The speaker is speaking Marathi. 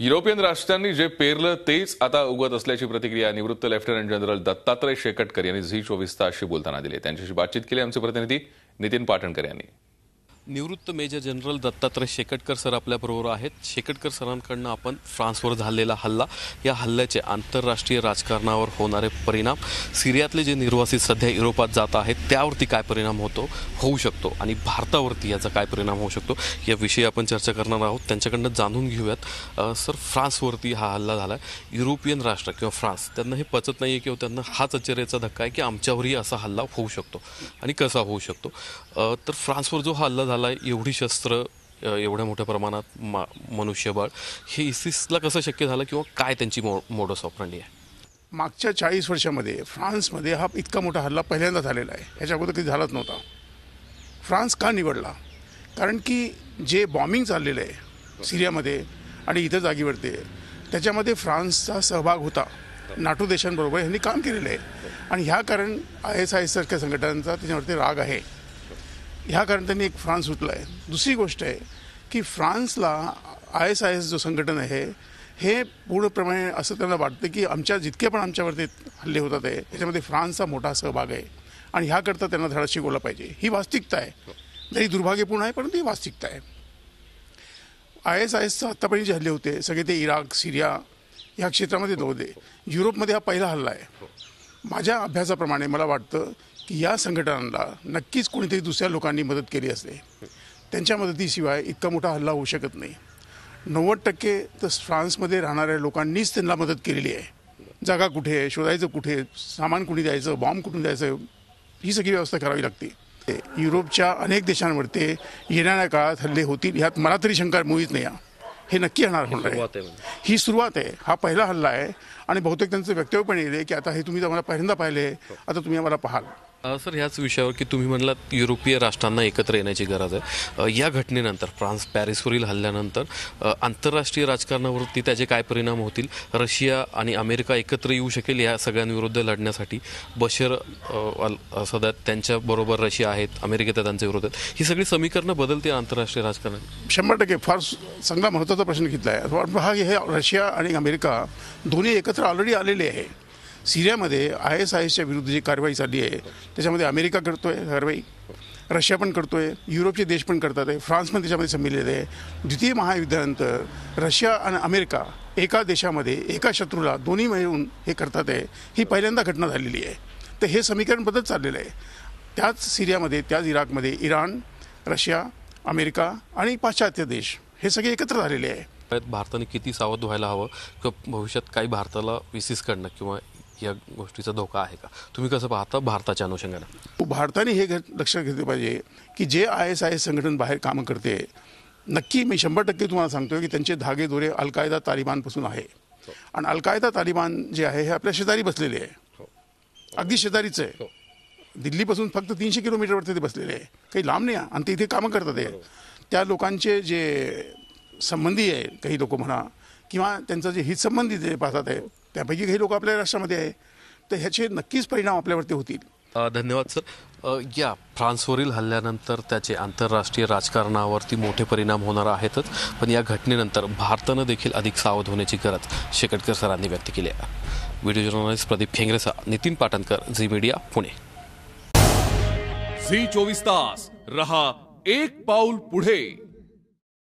युरोपियन राष्ट्रांनी जे पेरलं तेच आता उगत असल्याची प्रतिक्रिया निवृत्त लेफ्टनंट जनरल दत्तात्रय शेकटकर यांनी झी चोवीस तासशी बोलताना दिली त्यांच्याशी बातचीत केली आमचे प्रतिनिधी नितीन पाटणकर यांनी. निवृत्त major general Dattatray Shekatkar sir आपल्याबरोबर आहेत. शेकटकर सरांकडनं आपण फ्रान्सवर झालेला हल्ला या हल्ल्याचे आंतरराष्ट्रीय राजकारणावर होणारे परिणाम सिरियातले जे निर्वासित सध्या युरोपात जात आहेत त्यावरती काय परिणाम होतो होऊ शकतो आणि भारतावरती याचा काय परिणाम होऊ शकतो याविषयी आपण चर्चा करणार आहोत. त्यांच्याकडनं जाणून घेऊयात. सर फ्रान्सवरती हा हल्ला झाला युरोपियन राष्ट्र किंवा फ्रान्स त्यांना हे पचत नाही आहे किंवा त्यांना हाच आश्चर्याचा धक्का आहे की आमच्यावरही असा हल्ला होऊ शकतो आणि कसा होऊ शकतो. तर फ्रान्सवर जो हल्ला झाला आहे एवढी शस्त्र एवढ्या मोठ्या प्रमाणात मा मनुष्यबळ हे इसिसला कसं शक्य झालं किंवा काय त्यांची मो मोडस वापरली आहे? मागच्या चाळीस वर्षामध्ये फ्रान्समध्ये हा इतका मोठा हल्ला पहिल्यांदा झालेला आहे. ह्याच्या अगोदर कधी झालाच नव्हता. फ्रान्स का निवडला? कारण की जे बॉम्बिंग चाललेलं आहे सिरियामध्ये आणि इतर जागेवरती त्याच्यामध्ये फ्रान्सचा सहभाग होता. नाटो देशांबरोबर यांनी काम केलेलं आहे. आणि ह्या कारण आय एस आय एस सारख्या संघटनांचा त्याच्यावरती राग आहे. ह्या कारण त्यांनी एक फ्रान्स उठला आहे दुसरी गोष्ट आहे की फ्रान्सला आय एस आय एस जो संघटन आहे हे पूर्णप्रमाणे असं त्यांना वाटतं की आमच्या जितके पण आमच्यावरती हल्ले होतात आहे त्याच्यामध्ये फ्रान्सचा मोठा सहभाग आहे. आणि ह्याकरता त्यांना धडा शिकवला पाहिजे. ही वास्तविकता आहे. जरी दुर्भाग्यपूर्ण आहे परंतु ही वास्तविकता आहे. आय एस आय एसचं आत्तापर्यंत जे हल्ले होते सगळे ते इराक सिरिया ह्या क्षेत्रामध्ये नव्हते. युरोपमध्ये हा पहिला हल्ला आहे. माझ्या अभ्यासाप्रमाणे मला वाटतं की या संघटनांना नक्कीच कोणीतरी दुसऱ्या लोकांनी मदत केली असते. त्यांच्या मदतीशिवाय इतका मोठा हल्ला होऊ शकत नाही. नव्वद टक्के तर फ्रान्समध्ये राहणाऱ्या लोकांनीच त्यांना मदत केलेली आहे. जागा कुठे आहे शोधायचं कुठे सामान कुणी द्यायचं बॉम्ब कुठून द्यायचं ही सगळी व्यवस्था करावी लागते. युरोपच्या अनेक देशांवरती येणाऱ्या काळात हल्ले होतील ह्यात मला तरी शंका मुळीच नाही आहे. हे नक्की येणार होणार आहे. ही सुरुवात आहे. हा पहिला हल्ला आहे. आणि बहुतेक त्यांचं वक्तव्य पण येईल की आता हे तुम्ही आम्हाला पहिल्यांदा पाहिले. आता तुम्ही आम्हाला पाहाल. सर ह्याच विषयावर की तुम्ही म्हणलात युरोपीय राष्ट्रांना एकत्र येण्याची गरज आहे. या घटनेनंतर फ्रान्स पॅरिसवरील हल्ल्यानंतर आंतरराष्ट्रीय राजकारणावरती त्याचे काय परिणाम होतील? रशिया आणि अमेरिका एकत्र येऊ शकेल या सगळ्यांविरुद्ध लढण्यासाठी? बशर सदा त्यांच्याबरोबर रशिया आहेत अमेरिकेत त्यांचे विरोध आहेत. ही सगळी समीकरणं बदलते आंतरराष्ट्रीय राजकारणात? शंभर टक्के. फार चांगला महत्त्वाचा प्रश्न घेतला आहे. हा हे रशिया आणि अमेरिका दोन्ही एकत्र ऑलरेडी आलेले आहे. सिरियामध्ये आय एस आय एसच्या विरुद्ध जी कारवाई चालली आहे त्याच्यामध्ये अमेरिका करतो आहे कारवाई रशिया पण करतो आहे युरोपचे देश पण करतात आहे फ्रान्स पण त्याच्यामध्ये संमिलेले आहे. द्वितीय महायुद्धानंतर रशिया आणि अमेरिका एका देशामध्ये एका शत्रूला दोन्ही मिळून हे करतात आहे. ही पहिल्यांदा घटना झालेली आहे. तर हे समीकरण बदलत चाललेलं आहे. त्याच सिरियामध्ये त्याच इराकमध्ये इराण रशिया अमेरिका आणि पाश्चात्य देश हे सगळे एकत्र झालेले आहे. भारताने किती सावध व्हायला हवं किंवा भविष्यात काही भारताला विसिसकडनं किंवा या गोष्टीचा धोका आहे का? तुम्ही कसं पाहता भारताच्या अनुषंगानं? भारताने हे घ- लक्षात घेतले पाहिजे की जे आय एस आय एस संघटन बाहेर कामं करते नक्की मी शंभर टक्के तुम्हाला सांगतोय की त्यांचे धागे दोरे अल कायदा तालिबानपासून आहे. आणि अल कायदा तालिबान जे आहे हे आपल्या शेजारी बसलेले आहे. अगदी शेजारीच आहे. दिल्लीपासून फक्त तीनशे किलोमीटरवरती ते बसलेले आहे. काही लांब नाही आहे. आणि ते इथे कामं करतात आहे. त्या लोकांचे जे संबंधी आहे काही लोक म्हणा किंवा त्यांचं जे हितसंबंधी जे पाहतात आहे त्यापैकी काही लोक आपल्या राष्ट्रामध्ये आहे तर ह्याचे नक्कीच परिणाम आपल्यावरती होतील. धन्यवाद सर. या फ्रान्सवरील हल्ल्यानंतर त्याचे आंतरराष्ट्रीय राजकारणावरती मोठे परिणाम होणार आहेतच. पण या घटनेनंतर भारतानं देखील अधिक सावध होण्याची गरज शेकटकर सरांनी व्यक्त केली आहे. Video journalist Pradeep खेंगरेसह Nitin Patankar Zee media Pune. Zee चोवीस तास रहा एक पाऊल पुढे.